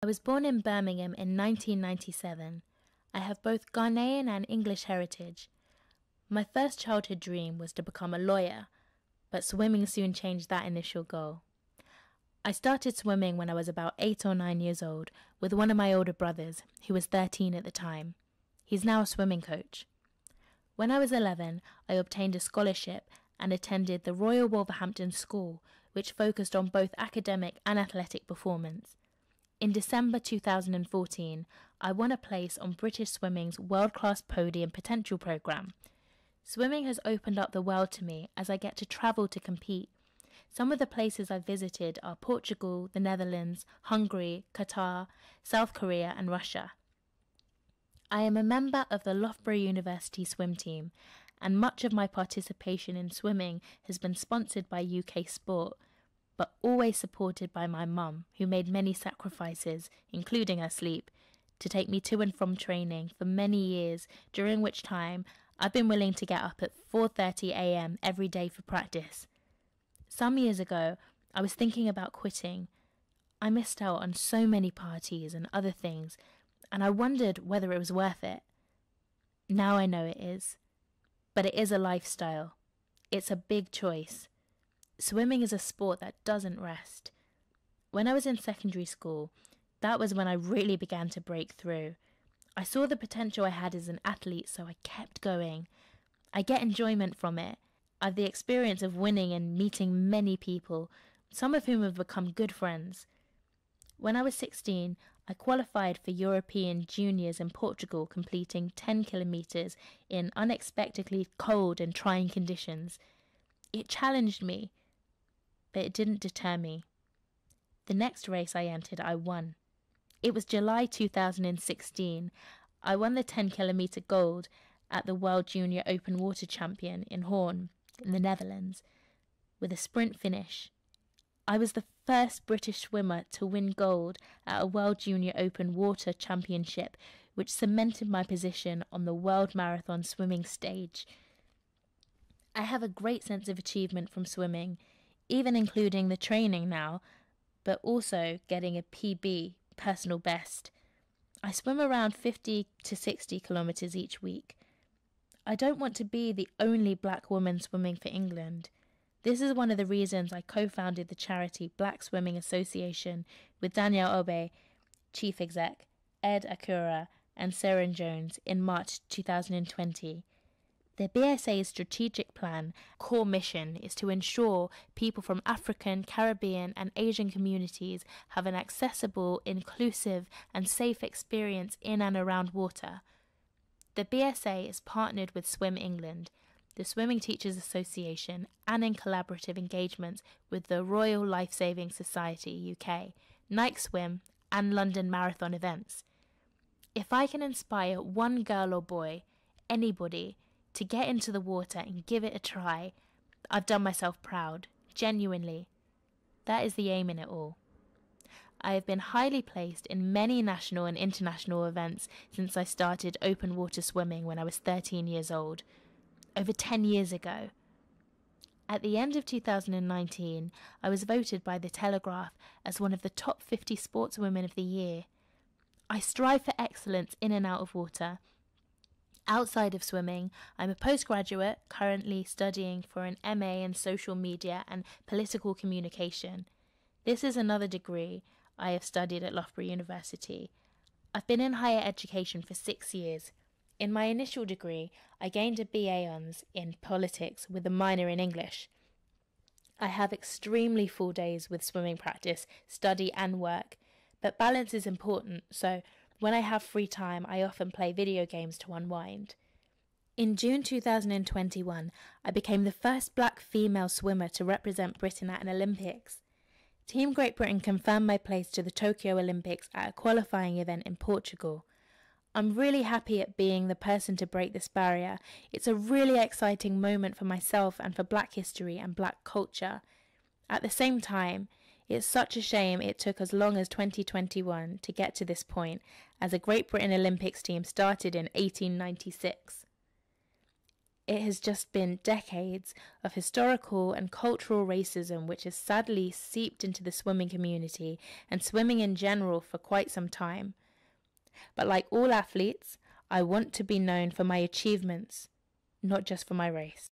I was born in Birmingham in 1997. I have both Ghanaian and English heritage. My first childhood dream was to become a lawyer, but swimming soon changed that initial goal. I started swimming when I was about eight or nine years old with one of my older brothers, who was 13 at the time. He's now a swimming coach. When I was 11, I obtained a scholarship and attended the Royal Wolverhampton School, which focused on both academic and athletic performance. In December 2014, I won a place on British Swimming's World Class Podium Potential programme. Swimming has opened up the world to me as I get to travel to compete. Some of the places I've visited are Portugal, the Netherlands, Hungary, Qatar, South Korea, and Russia. I am a member of the Loughborough University swim team, and much of my participation in swimming has been sponsored by UK Sport, but always supported by my mum, who made many sacrifices, including her sleep, to take me to and from training for many years, during which time I've been willing to get up at 4:30 a.m. every day for practice. Some years ago, I was thinking about quitting. I missed out on so many parties and other things, and I wondered whether it was worth it. Now I know it is. But it is a lifestyle. It's a big choice. Swimming is a sport that doesn't rest. When I was in secondary school, that was when I really began to break through. I saw the potential I had as an athlete, so I kept going. I get enjoyment from it. I've the experience of winning and meeting many people, some of whom have become good friends. When I was 16, I qualified for European Juniors in Portugal, completing 10 kilometres in unexpectedly cold and trying conditions. It challenged me but it didn't deter me. The next race I entered, I won. It was July 2016. I won the 10 kilometre gold at the World Junior Open Water Champion in Hoorn, in the Netherlands, with a sprint finish. I was the first British swimmer to win gold at a World Junior Open Water Championship, which cemented my position on the World Marathon swimming stage. I have a great sense of achievement from swimming even including the training now, but also getting a PB, personal best. I swim around 50 to 60 kilometres each week. I don't want to be the only black woman swimming for England. This is one of the reasons I co founded the charity Black Swimming Association with Danielle Obe, chief exec, Ed Accura, and Seren Jones in March 2020. The BSA's strategic plan core mission is to ensure people from African, Caribbean, and Asian communities have an accessible, inclusive, and safe experience in and around water. The BSA is partnered with Swim England, the Swimming Teachers Association, and in collaborative engagements with the Royal Lifesaving Society UK, Nike Swim, and London Marathon events. If I can inspire one girl or boy, anybody, to get into the water and give it a try, I've done myself proud, genuinely. That is the aim in it all. I have been highly placed in many national and international events since I started open water swimming when I was 13 years old, over 10 years ago. At the end of 2019, I was voted by The Telegraph as one of the top 50 sportswomen of the year. I strive for excellence in and out of water Outside of swimming, I'm a postgraduate currently studying for an MA in social media and political communication. This is another degree I have studied at Loughborough University. I've been in higher education for six years. In my initial degree, I gained a BA Hons in politics with a minor in English. I have extremely full days with swimming practice, study, and work, but balance is important, so when I have free time, I often play video games to unwind. In June 2021, I became the first black female swimmer to represent Britain at an Olympics. Team Great Britain confirmed my place to the Tokyo Olympics at a qualifying event in Portugal. I'm really happy at being the person to break this barrier. It's a really exciting moment for myself and for black history and black culture. At the same time, it's such a shame it took as long as 2021 to get to this point, as a Great Britain Olympics team started in 1896. it has just been decades of historical and cultural racism which has sadly seeped into the swimming community and swimming in general for quite some time. But like all athletes, I want to be known for my achievements, not just for my race.